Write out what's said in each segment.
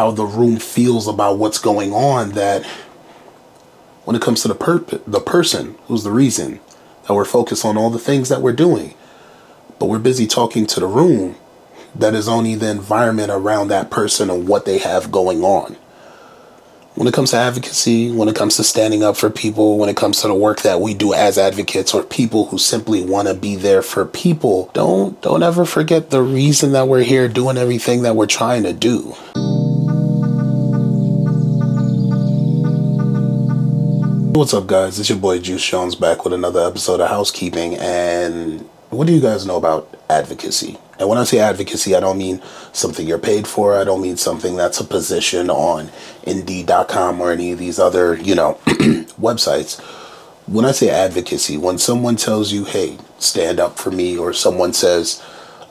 how the room feels about what's going on that when it comes to the per- the person who's the reason that we're focused on all the things that we're doing but we're busy talking to the room that is only the environment around that person and what they have going on when it comes to advocacy, when it comes to standing up for people, when it comes to the work that we do as advocates or people who simply want to be there for people, don't don't ever forget the reason that we're here doing everything that we're trying to do. What's up guys? It's your boy Juice Jones back with another episode of Housekeeping and what do you guys know about advocacy? And when I say advocacy, I don't mean something you're paid for. I don't mean something that's a position on Indeed.com or any of these other, you know, websites. When I say advocacy, when someone tells you, hey, stand up for me, or someone says,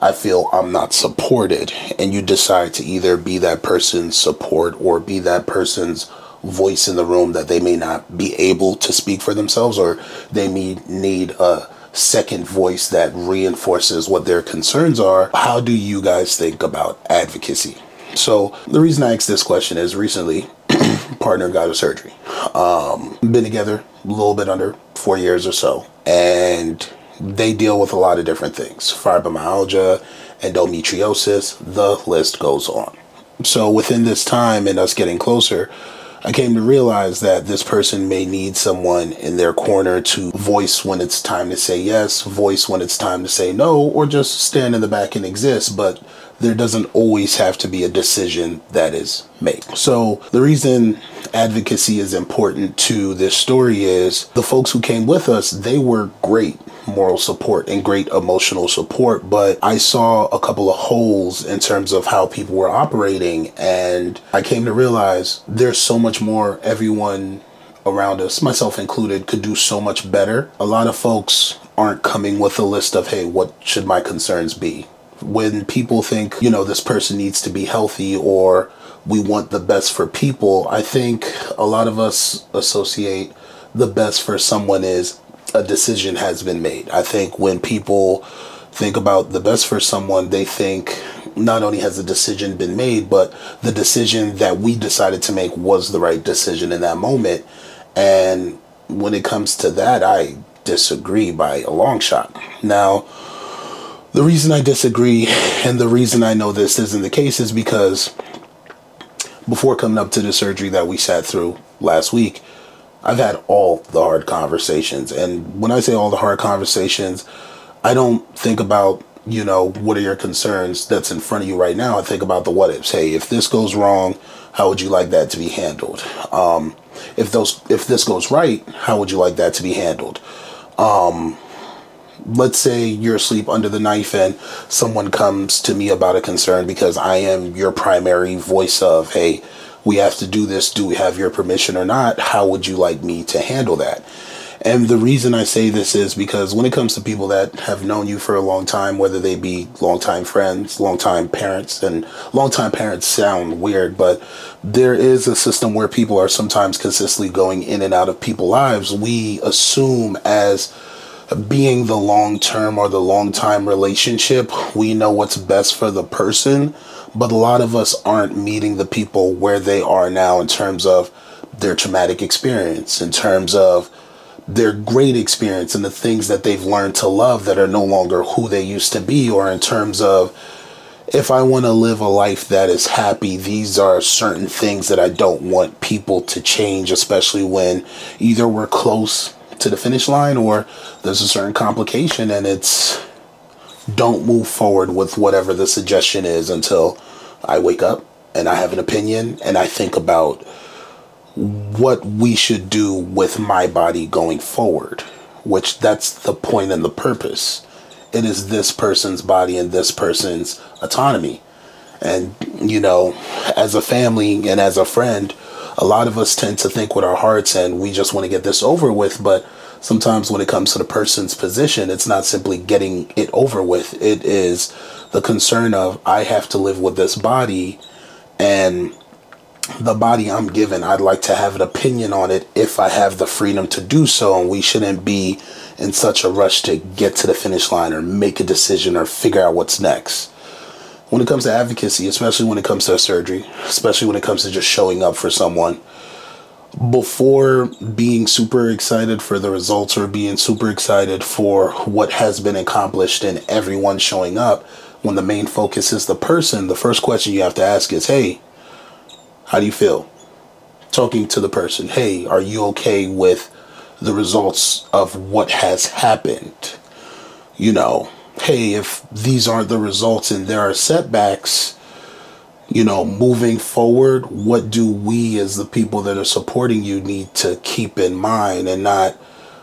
I feel I'm not supported, and you decide to either be that person's support or be that person's voice in the room that they may not be able to speak for themselves or they may need a second voice that reinforces what their concerns are. How do you guys think about advocacy? So the reason I asked this question is recently partner got a surgery. Um, been together a little bit under four years or so, and they deal with a lot of different things: fibromyalgia, endometriosis. The list goes on. So within this time and us getting closer, I came to realize that this person may need someone in their corner to voice when it's time to say yes, voice when it's time to say no, or just stand in the back and exist. But there doesn't always have to be a decision that is made. So the reason advocacy is important to this story is the folks who came with us, they were great moral support and great emotional support, but I saw a couple of holes in terms of how people were operating and I came to realize there's so much more everyone around us, myself included, could do so much better. A lot of folks aren't coming with a list of, hey, what should my concerns be? When people think, you know, this person needs to be healthy or we want the best for people, I think a lot of us associate the best for someone is a decision has been made. I think when people think about the best for someone, they think not only has the decision been made, but the decision that we decided to make was the right decision in that moment. And when it comes to that, I disagree by a long shot. Now, the reason I disagree and the reason I know this isn't the case is because before coming up to the surgery that we sat through last week, I've had all the hard conversations. And when I say all the hard conversations, I don't think about, you know, what are your concerns that's in front of you right now. I think about the what ifs. Hey, if this goes wrong, how would you like that to be handled? Um, if those if this goes right, how would you like that to be handled? Um, let's say you're asleep under the knife and someone comes to me about a concern because I am your primary voice of, hey, we have to do this. Do we have your permission or not? How would you like me to handle that? And the reason I say this is because when it comes to people that have known you for a long time, whether they be longtime friends, longtime parents, and longtime parents sound weird, but there is a system where people are sometimes consistently going in and out of people's lives. We assume as being the long term or the long time relationship, we know what's best for the person but a lot of us aren't meeting the people where they are now in terms of their traumatic experience, in terms of their great experience and the things that they've learned to love that are no longer who they used to be, or in terms of if I want to live a life that is happy, these are certain things that I don't want people to change, especially when either we're close to the finish line or there's a certain complication and it's don't move forward with whatever the suggestion is until I wake up and I have an opinion and I think about what we should do with my body going forward, which that's the point and the purpose. It is this person's body and this person's autonomy. And, you know, as a family and as a friend, a lot of us tend to think with our hearts and we just want to get this over with, but sometimes when it comes to the person's position, it's not simply getting it over with. It is the concern of I have to live with this body and the body I'm given, I'd like to have an opinion on it if I have the freedom to do so. And we shouldn't be in such a rush to get to the finish line or make a decision or figure out what's next. When it comes to advocacy, especially when it comes to surgery, especially when it comes to just showing up for someone, before being super excited for the results or being super excited for what has been accomplished and everyone showing up, when the main focus is the person, the first question you have to ask is, hey, how do you feel? Talking to the person, hey, are you okay with the results of what has happened? You know, hey, if these aren't the results and there are setbacks, you know, moving forward, what do we as the people that are supporting you need to keep in mind and not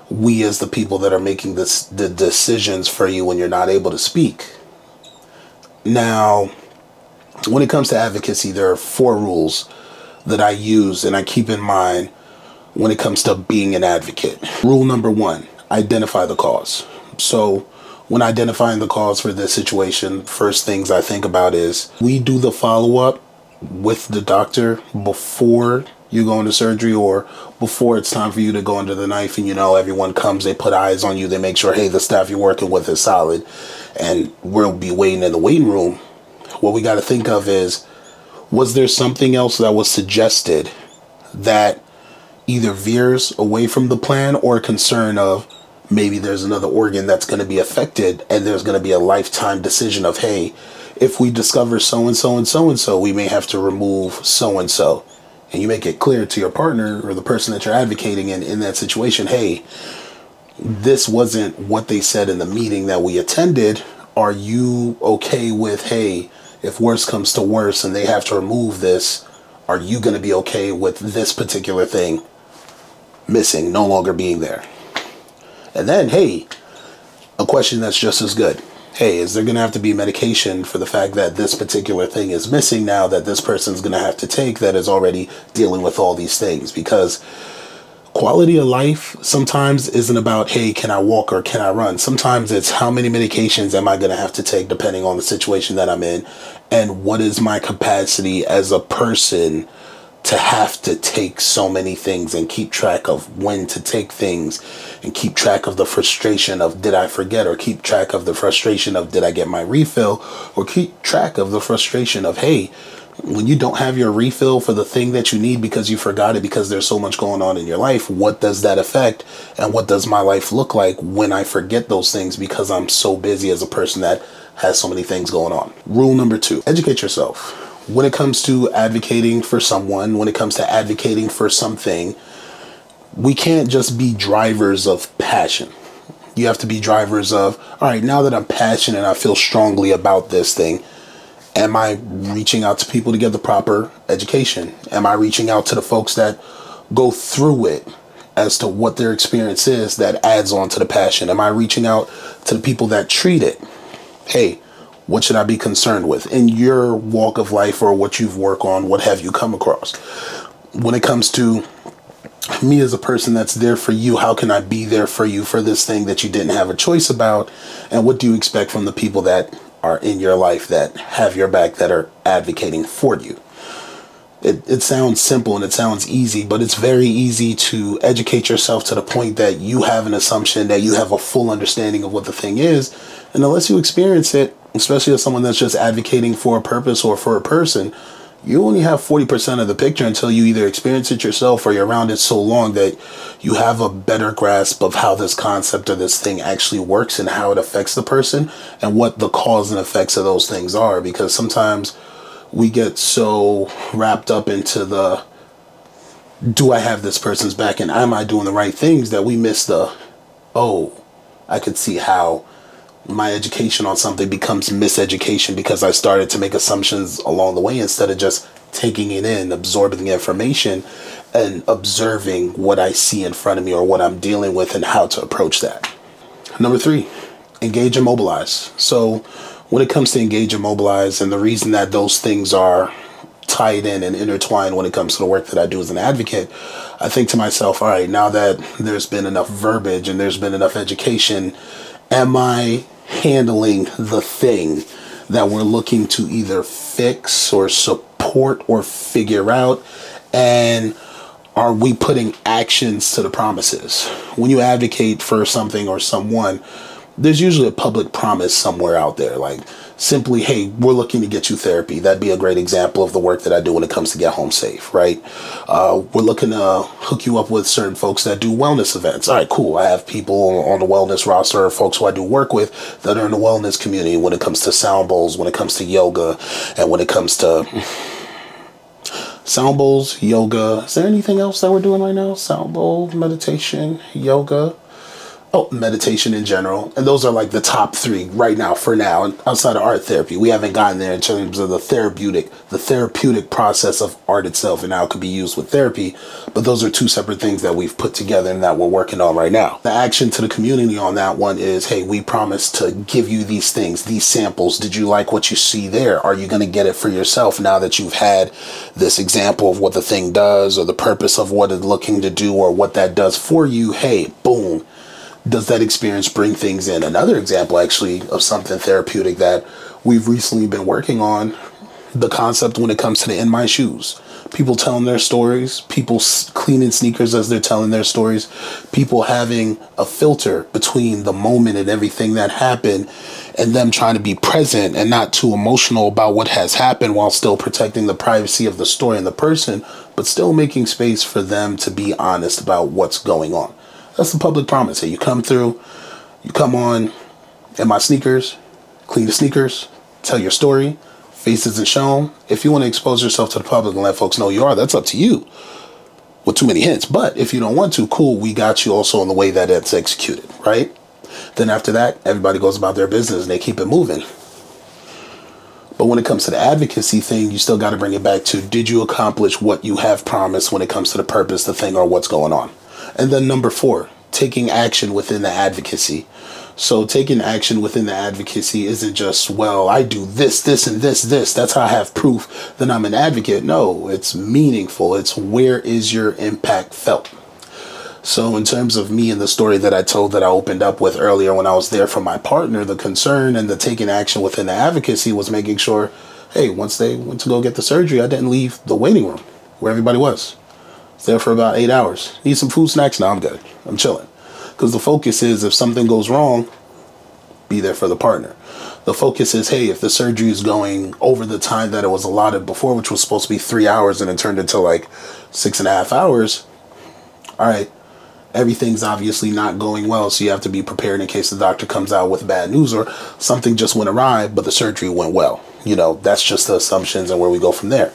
we as the people that are making this the decisions for you when you're not able to speak. Now, when it comes to advocacy, there are four rules that I use and I keep in mind when it comes to being an advocate. Rule number one identify the cause. So, when identifying the cause for this situation, first things I think about is we do the follow up with the doctor before you go into surgery or before it's time for you to go under the knife and you know everyone comes they put eyes on you they make sure hey the staff you're working with is solid and we'll be waiting in the waiting room. What we got to think of is was there something else that was suggested that either veers away from the plan or a concern of maybe there's another organ that's going to be affected and there's going to be a lifetime decision of hey if we discover so and so and so and so we may have to remove so and so and you make it clear to your partner or the person that you're advocating in in that situation hey this wasn't what they said in the meeting that we attended. Are you okay with hey if worse comes to worse and they have to remove this are you going to be okay with this particular thing missing no longer being there and then, hey, a question that's just as good. Hey, is there going to have to be medication for the fact that this particular thing is missing now that this person's going to have to take that is already dealing with all these things? Because quality of life sometimes isn't about, hey, can I walk or can I run? Sometimes it's how many medications am I going to have to take depending on the situation that I'm in and what is my capacity as a person to have to take so many things and keep track of when to take things and keep track of the frustration of did I forget? Or keep track of the frustration of did I get my refill? Or keep track of the frustration of hey when you don't have your refill for the thing that you need because you forgot it because there's so much going on in your life what does that affect? And what does my life look like when I forget those things because I'm so busy as a person that has so many things going on? Rule number 2 educate yourself when it comes to advocating for someone, when it comes to advocating for something, we can't just be drivers of passion. You have to be drivers of, all right, now that I'm passionate and I feel strongly about this thing, am I reaching out to people to get the proper education? Am I reaching out to the folks that go through it as to what their experience is that adds on to the passion? Am I reaching out to the people that treat it? Hey, what should I be concerned with in your walk of life or what you've worked on? What have you come across? When it comes to me as a person that's there for you, how can I be there for you for this thing that you didn't have a choice about? And what do you expect from the people that are in your life that have your back that are advocating for you? It, it sounds simple and it sounds easy, but it's very easy to educate yourself to the point that you have an assumption that you have a full understanding of what the thing is. And unless you experience it, especially as someone that's just advocating for a purpose or for a person, you only have 40% of the picture until you either experience it yourself or you're around it so long that you have a better grasp of how this concept or this thing actually works and how it affects the person and what the cause and effects of those things are. Because sometimes we get so wrapped up into the do I have this person's back and am I doing the right things that we miss the oh, I could see how my education on something becomes miseducation because I started to make assumptions along the way instead of just taking it in, absorbing the information, and observing what I see in front of me or what I'm dealing with and how to approach that. Number three, engage and mobilize. So, when it comes to engage and mobilize, and the reason that those things are tied in and intertwined when it comes to the work that I do as an advocate, I think to myself, all right, now that there's been enough verbiage and there's been enough education, am I handling the thing that we're looking to either fix or support or figure out? And are we putting actions to the promises? When you advocate for something or someone, there's usually a public promise somewhere out there. Like simply, hey, we're looking to get you therapy. That'd be a great example of the work that I do when it comes to get home safe, right? Uh, we're looking to hook you up with certain folks that do wellness events. All right, cool. I have people on the wellness roster, folks who I do work with that are in the wellness community when it comes to sound bowls, when it comes to yoga, and when it comes to sound bowls, yoga. Is there anything else that we're doing right now? Sound bowl, meditation, yoga oh, meditation in general. And those are like the top three right now for now. And outside of art therapy, we haven't gotten there in terms of the therapeutic, the therapeutic process of art itself and how it could be used with therapy. But those are two separate things that we've put together and that we're working on right now. The action to the community on that one is, hey, we promise to give you these things, these samples. Did you like what you see there? Are you going to get it for yourself now that you've had this example of what the thing does or the purpose of what it's looking to do or what that does for you? Hey, boom does that experience bring things in? Another example, actually, of something therapeutic that we've recently been working on the concept when it comes to the in my shoes. People telling their stories, people cleaning sneakers as they're telling their stories, people having a filter between the moment and everything that happened, and them trying to be present and not too emotional about what has happened while still protecting the privacy of the story and the person, but still making space for them to be honest about what's going on. That's the public promise. Hey, you come through, you come on in my sneakers, clean the sneakers, tell your story, face isn't shown. If you want to expose yourself to the public and let folks know you are, that's up to you with too many hints. But if you don't want to, cool, we got you also in the way that it's executed, right? Then after that, everybody goes about their business and they keep it moving. But when it comes to the advocacy thing, you still got to bring it back to did you accomplish what you have promised when it comes to the purpose, the thing, or what's going on? And then number four, taking action within the advocacy. So taking action within the advocacy isn't just, well, I do this, this, and this, this. That's how I have proof that I'm an advocate. No, it's meaningful. It's where is your impact felt? So, in terms of me and the story that I told that I opened up with earlier when I was there for my partner, the concern and the taking action within the advocacy was making sure, hey, once they went to go get the surgery, I didn't leave the waiting room where everybody was there for about eight hours. Need some food snacks? Now I'm good. I'm chilling. Because the focus is if something goes wrong, be there for the partner. The focus is, hey, if the surgery is going over the time that it was allotted before, which was supposed to be three hours and it turned into like six and a half hours, all right, everything's obviously not going well. So you have to be prepared in case the doctor comes out with bad news or something just went awry, but the surgery went well. You know, that's just the assumptions and where we go from there.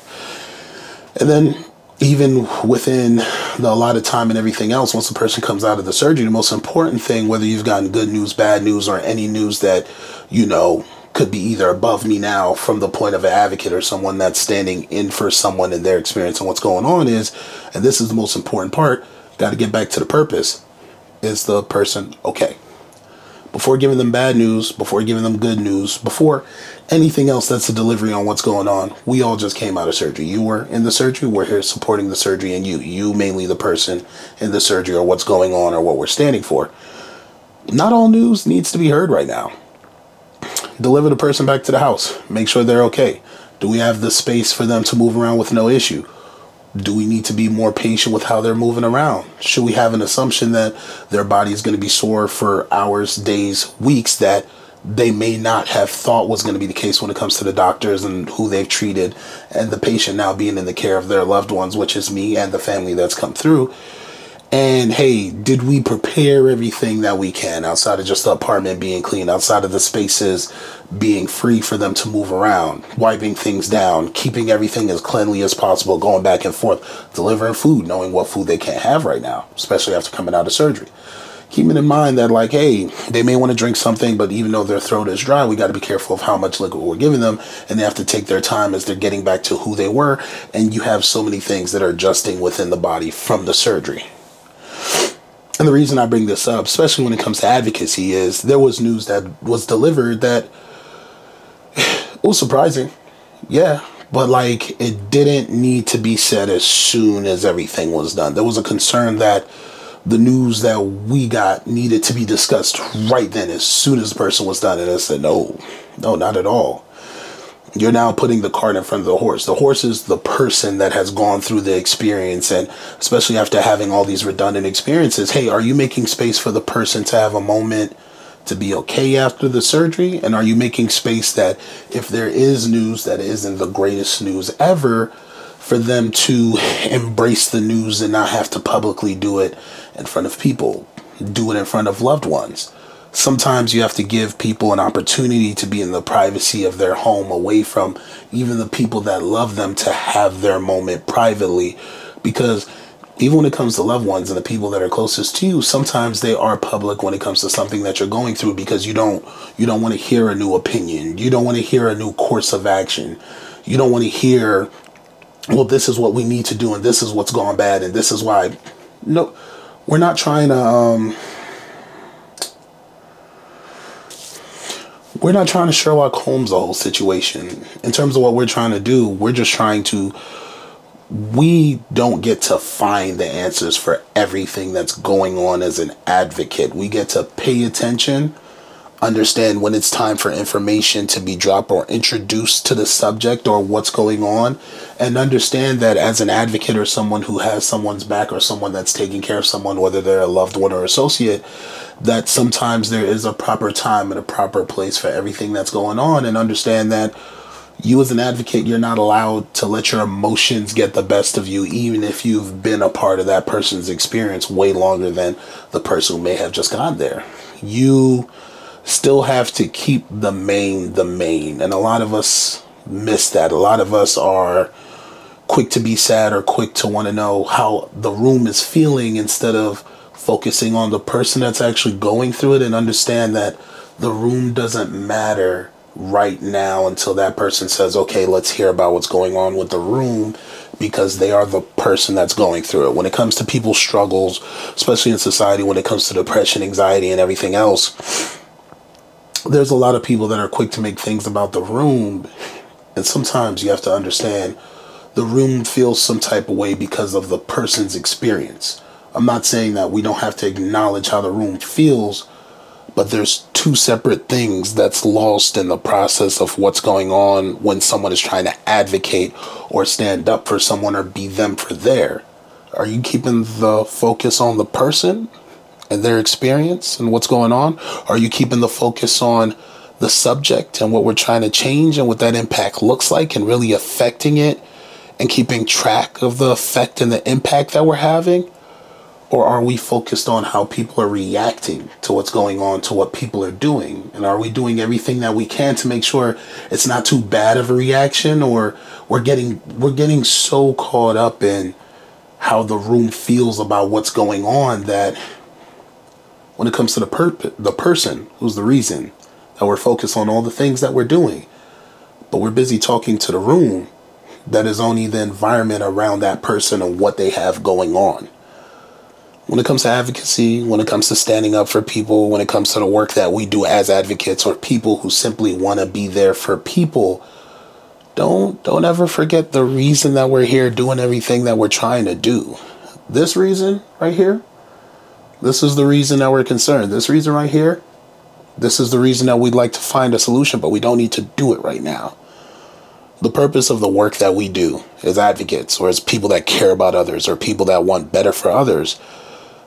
And then even within the allotted time and everything else, once the person comes out of the surgery, the most important thing, whether you've gotten good news, bad news, or any news that, you know, could be either above me now from the point of an advocate or someone that's standing in for someone in their experience and what's going on is, and this is the most important part, got to get back to the purpose. Is the person okay? Before giving them bad news, before giving them good news, before anything else that's a delivery on what's going on, we all just came out of surgery. You were in the surgery, we're here supporting the surgery, and you, you mainly the person in the surgery or what's going on or what we're standing for. Not all news needs to be heard right now. Deliver the person back to the house, make sure they're okay. Do we have the space for them to move around with no issue? Do we need to be more patient with how they're moving around? Should we have an assumption that their body is going to be sore for hours, days, weeks that they may not have thought was going to be the case when it comes to the doctors and who they've treated and the patient now being in the care of their loved ones, which is me and the family that's come through? And hey, did we prepare everything that we can outside of just the apartment being clean, outside of the spaces being free for them to move around, wiping things down, keeping everything as cleanly as possible, going back and forth, delivering food, knowing what food they can't have right now, especially after coming out of surgery. Keeping in mind that, like, hey, they may want to drink something, but even though their throat is dry, we got to be careful of how much liquid we're giving them, and they have to take their time as they're getting back to who they were. And you have so many things that are adjusting within the body from the surgery. And the reason I bring this up, especially when it comes to advocacy, is there was news that was delivered that was surprising. Yeah. But like it didn't need to be said as soon as everything was done. There was a concern that the news that we got needed to be discussed right then as soon as the person was done. And I said, no, no, not at all you're now putting the cart in front of the horse. The horse is the person that has gone through the experience, and especially after having all these redundant experiences, hey, are you making space for the person to have a moment to be okay after the surgery? And are you making space that if there is news that isn't the greatest news ever, for them to embrace the news and not have to publicly do it in front of people, do it in front of loved ones? Sometimes you have to give people an opportunity to be in the privacy of their home, away from even the people that love them, to have their moment privately. Because even when it comes to loved ones and the people that are closest to you sometimes they are public when it comes to something that you're going through because you don't you don't want to hear a new opinion. You don't want to hear a new course of action. You don't want to hear well this is what we need to do and this is what's gone bad and this is why. No we're not trying to um we're not trying to Sherlock Holmes the whole situation. In terms of what we're trying to do, we're just trying to we don't get to find the answers for everything that's going on as an advocate. We get to pay attention, understand when it's time for information to be dropped or introduced to the subject or what's going on, and understand that as an advocate or someone who has someone's back or someone that's taking care of someone, whether they're a loved one or associate, that sometimes there is a proper time and a proper place for everything that's going on, and understand that you as an advocate you're not allowed to let your emotions get the best of you even if you've been a part of that person's experience way longer than the person who may have just gone there. You still have to keep the main the main and a lot of us miss that a lot of us are quick to be sad or quick to want to know how the room is feeling instead of focusing on the person that's actually going through it and understand that the room doesn't matter right now until that person says, okay, let's hear about what's going on with the room because they are the person that's going through it. When it comes to people's struggles, especially in society, when it comes to depression, anxiety, and everything else, there's a lot of people that are quick to make things about the room. And sometimes you have to understand the room feels some type of way because of the person's experience. I'm not saying that we don't have to acknowledge how the room feels but there's two separate things that's lost in the process of what's going on when someone is trying to advocate or stand up for someone or be them for their. Are you keeping the focus on the person and their experience and what's going on? Are you keeping the focus on the subject and what we're trying to change and what that impact looks like and really affecting it and keeping track of the effect and the impact that we're having? Or are we focused on how people are reacting to what's going on, to what people are doing? And are we doing everything that we can to make sure it's not too bad of a reaction or we're getting we're getting so caught up in how the room feels about what's going on that when it comes to the per- the person who's the reason that we're focused on all the things that we're doing, but we're busy talking to the room that is only the environment around that person and what they have going on when it comes to advocacy, when it comes to standing up for people, when it comes to the work that we do as advocates or people who simply want to be there for people, don't don't ever forget the reason that we're here doing everything that we're trying to do. This reason right here, this is the reason that we're concerned. This reason right here, this is the reason that we'd like to find a solution, but we don't need to do it right now. The purpose of the work that we do as advocates or as people that care about others or people that want better for others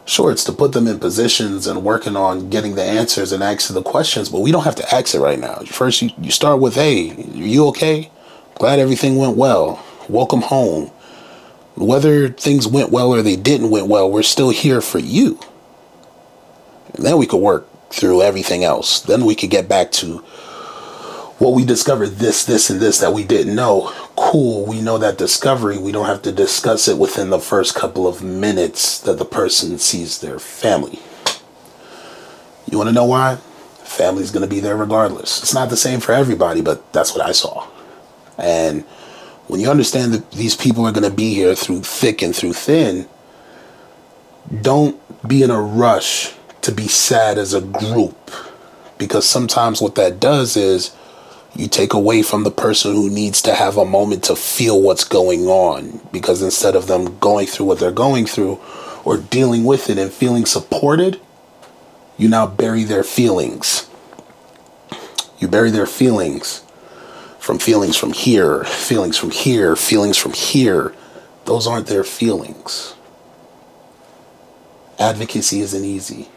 Sure, it's to put them in positions and working on getting the answers and asking the questions, but we don't have to ask it right now. First, you, you start with, hey, are you okay? Glad everything went well. Welcome home. Whether things went well or they didn't went well, we're still here for you. Then we could work through everything else. Then we could get back to what we discovered this, this, and this that we didn't know. Cool, we know that discovery. We don't have to discuss it within the first couple of minutes that the person sees their family. You want to know why? Family's going to be there regardless. It's not the same for everybody, but that's what I saw. And when you understand that these people are going to be here through thick and through thin, don't be in a rush to be sad as a group. Because sometimes what that does is you take away from the person who needs to have a moment to feel what's going on because instead of them going through what they're going through or dealing with it and feeling supported, you now bury their feelings. You bury their feelings from feelings from here, feelings from here, feelings from here. Those aren't their feelings. Advocacy isn't easy.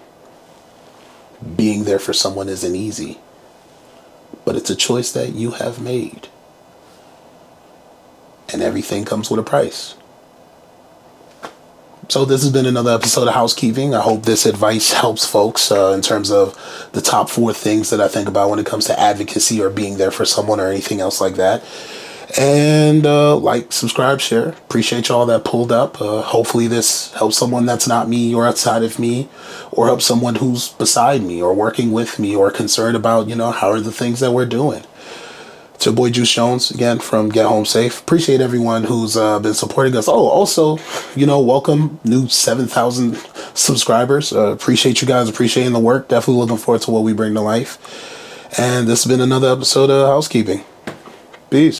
Being there for someone isn't easy, but it's a choice that you have made. And everything comes with a price. So this has been another episode of housekeeping. I hope this advice helps folks uh, in terms of the top four things that I think about when it comes to advocacy or being there for someone or anything else like that. And uh, like, subscribe, share. Appreciate y'all that pulled up. Uh, hopefully this helps someone that's not me or outside of me, or helps someone who's beside me or working with me or concerned about you know how are the things that we're doing. It's your boy Juice Jones again from Get Home Safe. Appreciate everyone who's uh, been supporting us. Oh, also, you know, welcome new 7,000 subscribers. Uh, appreciate you guys appreciating the work. Definitely looking forward to what we bring to life. And this has been another episode of Housekeeping. Peace.